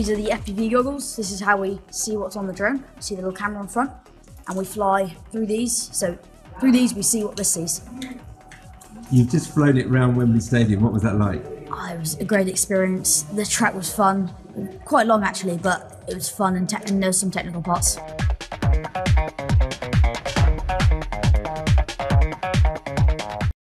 These are the FPV goggles. This is how we see what's on the drone. See the little camera in front, and we fly through these. So through these, we see what this sees. You've just flown it round Wembley Stadium. What was that like? Oh, it was a great experience. The track was fun, quite long actually, but it was fun and, te- and there was some technical parts.